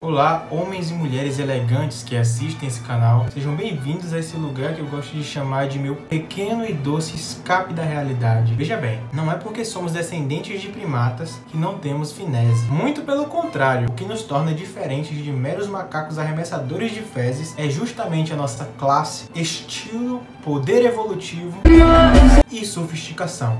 Olá, homens e mulheres elegantes que assistem esse canal, sejam bem-vindos a esse lugar que eu gosto de chamar de meu pequeno e doce escape da realidade. Veja bem, não é porque somos descendentes de primatas que não temos finese. Muito pelo contrário, o que nos torna diferentes de meros macacos arremessadores de fezes é justamente a nossa classe, estilo, poder evolutivo e sofisticação.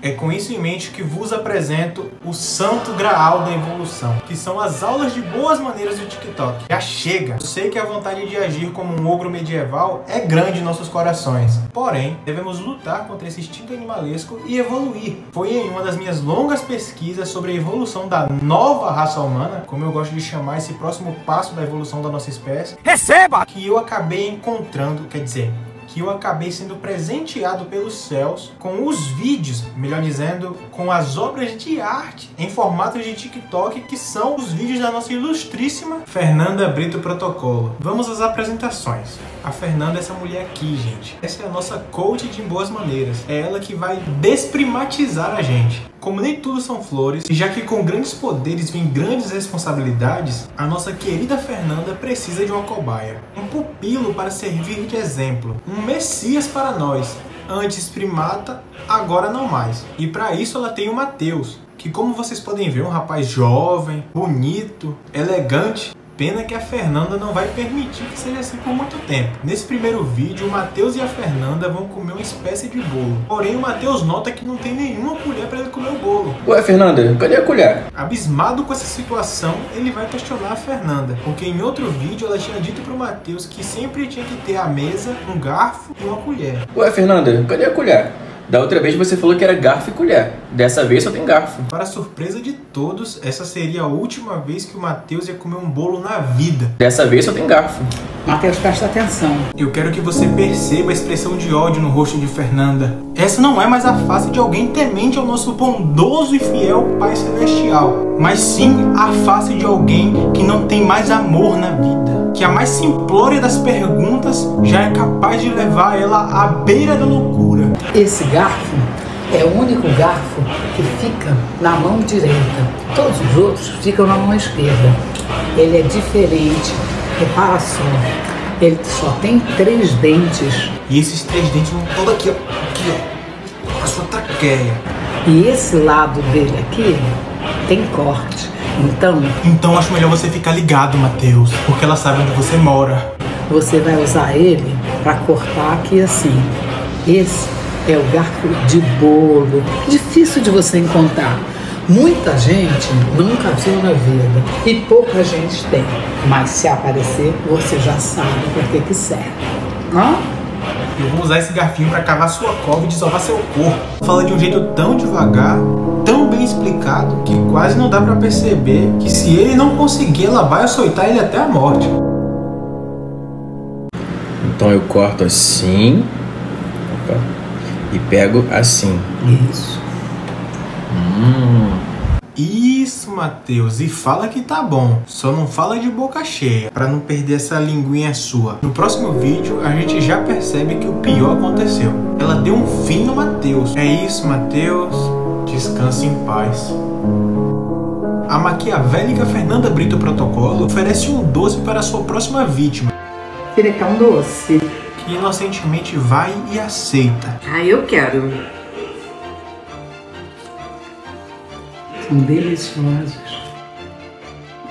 É com isso em mente que vos apresento o santo graal da evolução, que são as aulas de boas maneiras do TikTok. Já chega! Eu sei que a vontade de agir como um ogro medieval é grande em nossos corações. Porém, devemos lutar contra esse instinto animalesco e evoluir. Foi em uma das minhas longas pesquisas sobre a evolução da nova raça humana, como eu gosto de chamar esse próximo passo da evolução da nossa espécie, receba! Que eu acabei encontrando, quer dizer, que eu acabei sendo presenteado pelos céus com os vídeos, melhor dizendo, com as obras de arte em formato de TikTok, que são os vídeos da nossa ilustríssima Fernanda Brito Protocolo. Vamos às apresentações. A Fernanda é essa mulher aqui, gente. Essa é a nossa coach de boas maneiras. É ela que vai desprimatizar a gente. Como nem tudo são flores, e já que com grandes poderes vem grandes responsabilidades, a nossa querida Fernanda precisa de uma cobaia. Um pupilo para servir de exemplo. Um messias para nós. Antes primata, agora não mais. E para isso ela tem o Mateus, que como vocês podem ver, é um rapaz jovem, bonito, elegante Pena que a Fernanda não vai permitir que seja assim por muito tempo. Nesse primeiro vídeo, o Matheus e a Fernanda vão comer uma espécie de bolo. Porém, o Matheus nota que não tem nenhuma colher para ele comer o bolo. Ué, Fernanda, cadê a colher? Abismado com essa situação, ele vai questionar a Fernanda, porque em outro vídeo ela tinha dito pro Matheus que sempre tinha que ter a mesa, um garfo e uma colher. Ué, Fernanda, cadê a colher? Da outra vez você falou que era garfo e colher. Dessa vez só tem garfo. Para surpresa de todos, essa seria a última vez que o Matheus ia comer um bolo na vida. Dessa vez só tem garfo. Matheus, presta atenção. Eu quero que você perceba a expressão de ódio no rosto de Fernanda. Essa não é mais a face de alguém temente ao nosso bondoso e fiel Pai Celestial, mas sim a face de alguém que não tem mais amor na vida. Que a mais simplória das perguntas já é capaz de levar ela à beira da loucura. Esse garfo é o único garfo que fica na mão direita. Todos os outros ficam na mão esquerda. Ele é diferente. Repara só. Ele só tem três dentes. E esses três dentes vão todo aqui, ó. Aqui, ó. A sua traqueia. E esse lado dele aqui tem corte. Então, Então acho melhor você ficar ligado, Matheus, porque ela sabe onde você mora. você vai usar ele para cortar aqui assim. Esse é o garfo de bolo. Difícil de você encontrar. Muita gente nunca viu na vida e pouca gente tem. Mas se aparecer, você já sabe para que, que serve. Hã? Eu vou usar esse garfinho para cavar sua cova e desovar seu corpo. Fala de um jeito tão devagar, tão bem explicado, que quase não dá para perceber que se ele não conseguir, ela vai açoitar ele até a morte. Então eu corto assim. Opa, e pego assim. Isso. Isso, Matheus, e fala que tá bom. Só não fala de boca cheia, para não perder essa linguinha sua. No próximo vídeo, a gente já percebe que o pior aconteceu. Ela deu um fim no Matheus. É isso, Matheus. Descanse em paz. A maquiavélica Fernanda Brito Protocolo oferece um doce para a sua próxima vítima, Ele quer um doce. que inocentemente vai e aceita. Ah, eu quero. São deliciosos.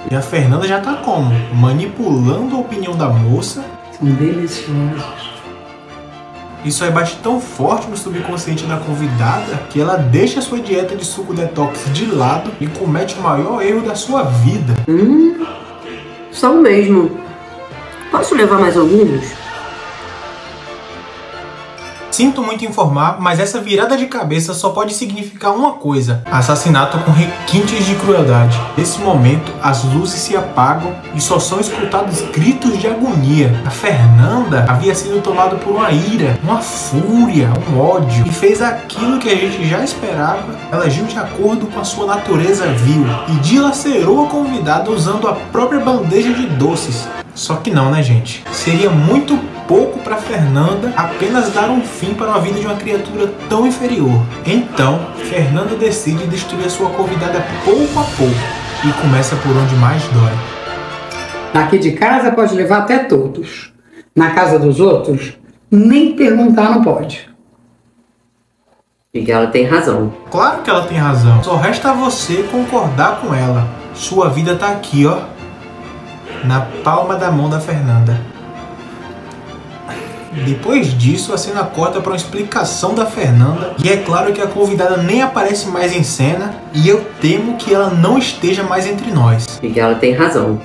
E a Fernanda já tá como? Manipulando a opinião da moça São deliciosos. Isso aí bate tão forte no subconsciente da convidada que ela deixa a sua dieta de suco detox de lado e comete o maior erro da sua vida. Hum, são mesmo. Posso levar mais alguns? Sinto muito informar, mas essa virada de cabeça só pode significar uma coisa: assassinato com requintes de crueldade. Nesse momento, as luzes se apagam e só são escutados gritos de agonia. A Fernanda havia sido tomada por uma ira, uma fúria, um ódio e fez aquilo que a gente já esperava. Ela agiu de acordo com a sua natureza vil e dilacerou a convidada usando a própria bandeja de doces. Só que não, né, gente? Seria muito pouco para Fernanda apenas dar um fim para uma vida de uma criatura tão inferior. Então, Fernanda decide destruir a sua convidada pouco a pouco. e começa por onde mais dói. Aqui de casa pode levar até todos. Na casa dos outros, nem perguntar não pode. E ela tem razão. Claro que ela tem razão. Só resta você concordar com ela. Sua vida tá aqui, ó. Na palma da mão da Fernanda. Depois disso, a cena corta para uma explicação da Fernanda, e é claro que a convidada nem aparece mais em cena, e eu temo que ela não esteja mais entre nós. E ela tem razão.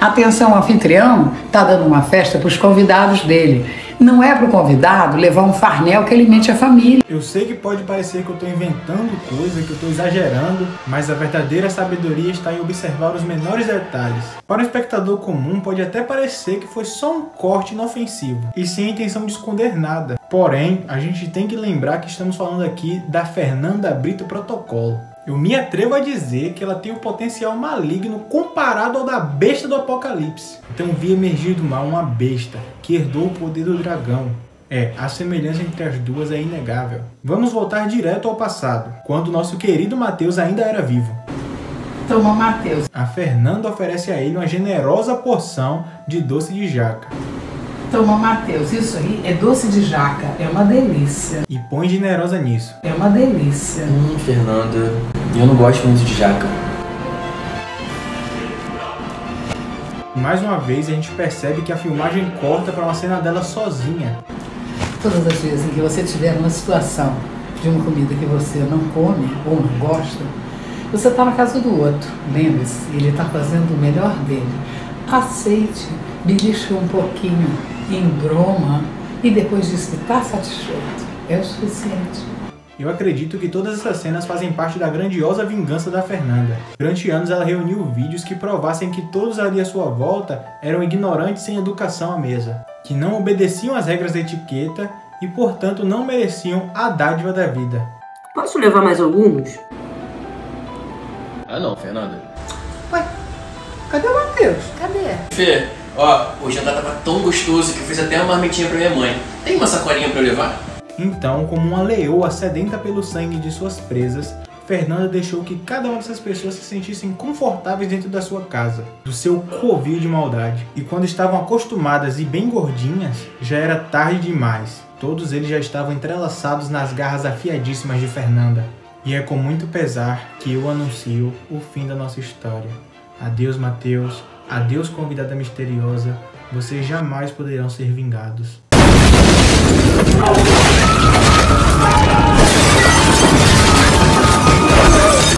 Atenção, anfitrião está dando uma festa para os convidados dele. Não é para o convidado levar um farnel que alimente a família. Eu sei que pode parecer que eu estou inventando coisa, que eu estou exagerando, mas a verdadeira sabedoria está em observar os menores detalhes. Para o espectador comum, pode até parecer que foi só um corte inofensivo e sem a intenção de esconder nada. Porém, a gente tem que lembrar que estamos falando aqui da Fernanda Brito Protocolo. Eu me atrevo a dizer que ela tem um potencial maligno comparado ao da besta do Apocalipse. Então vi emergir do mal uma besta que herdou o poder do dragão. É, a semelhança entre as duas é inegável. Vamos voltar direto ao passado, quando nosso querido Mateus ainda era vivo. Toma, Mateus. A Fernanda oferece a ele uma generosa porção de doce de jaca Toma, Mateus. Isso aí é doce de jaca. É uma delícia. e põe generosa nisso. É uma delícia. Hum, Fernanda, eu não gosto muito de jaca. Mais uma vez a gente percebe que a filmagem corta para uma cena dela sozinha. Todas as vezes em que você tiver numa situação de uma comida que você não come ou não gosta, você está na casa do outro. Lembre-se, ele está fazendo o melhor dele. Aceite, belisque um pouquinho, embroma e depois diz que está satisfeito. É o suficiente. Eu acredito que todas essas cenas fazem parte da grandiosa vingança da Fernanda. Durante anos ela reuniu vídeos que provassem que todos ali à sua volta eram ignorantes sem educação à mesa, que não obedeciam às regras da etiqueta e, portanto, não mereciam a dádiva da vida. Posso levar mais alguns? Ah não, Fernanda. Cadê o Mateus? Cadê? Fê, ó, o jantar tava tão gostoso que eu fiz até uma marmitinha pra minha mãe. Tem uma sacolinha pra eu levar? Então, como uma leoa sedenta pelo sangue de suas presas, Fernanda deixou que cada uma dessas pessoas se sentissem confortáveis dentro da sua casa, do seu covil de maldade. E quando estavam acostumadas e bem gordinhas, já era tarde demais. Todos eles já estavam entrelaçados nas garras afiadíssimas de Fernanda. E é com muito pesar que eu anuncio o fim da nossa história. Adeus, Mateus. Adeus, convidada misteriosa. Vocês jamais poderão ser vingados.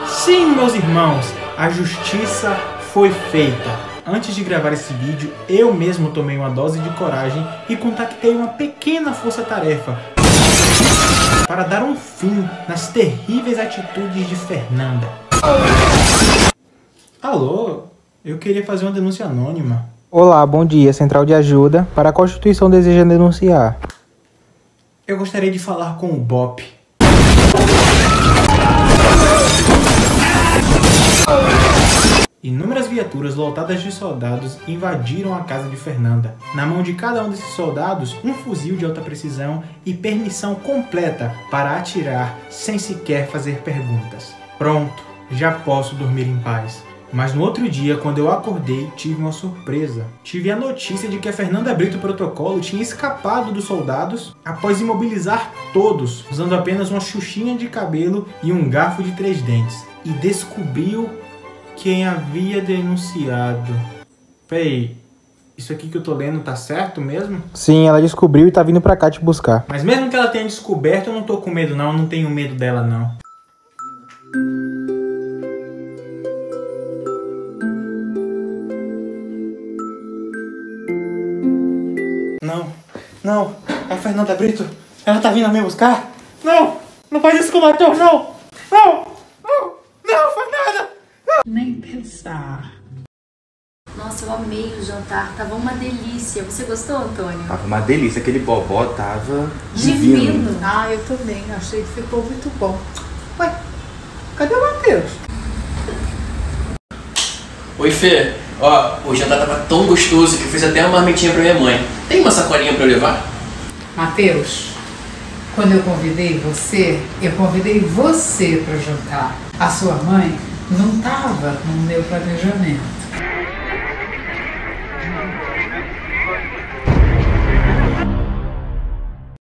Sim, meus irmãos, a justiça foi feita. Antes de gravar esse vídeo, eu mesmo tomei uma dose de coragem e contactei uma pequena força-tarefa para dar um fim nas terríveis atitudes de Fernanda. Alô, eu queria fazer uma denúncia anônima. Olá, bom dia, Central de Ajuda. Para qual instituição deseja denunciar? Eu gostaria de falar com o BOP. Inúmeras viaturas lotadas de soldados invadiram a casa de Fernanda. Na mão de cada um desses soldados, um fuzil de alta precisão e permissão completa para atirar sem sequer fazer perguntas. Pronto, já posso dormir em paz. Mas no outro dia, quando eu acordei, tive uma surpresa. Tive a notícia de que a Fernanda Brito Protocolo tinha escapado dos soldados após imobilizar todos, usando apenas uma xuxinha de cabelo e um garfo de três dentes. E descobriu quem havia denunciado. Peraí, isso aqui que eu tô lendo tá certo mesmo? Sim, ela descobriu e tá vindo pra cá te buscar. Mas mesmo que ela tenha descoberto, eu não tô com medo não, eu não tenho medo dela não. Não, não, é a Fernanda Brito. Ela tá vindo me buscar. Não, não faz isso com o Matheus, não. Não, não, não, Fernanda. Nem pensar. Nossa, eu amei o jantar, tava uma delícia. Você gostou, Antônio? Tava uma delícia, aquele bobó tava Divino. divino. Ah, eu também. Achei que ficou muito bom. Ué, cadê o Mateus? Oi, Fê, ó, o jantar tava tão gostoso que eu fiz até uma marmitinha pra minha mãe. Tem uma sacolinha pra eu levar? Mateus, quando eu convidei você, eu convidei você para jantar. A sua mãe não estava no meu planejamento.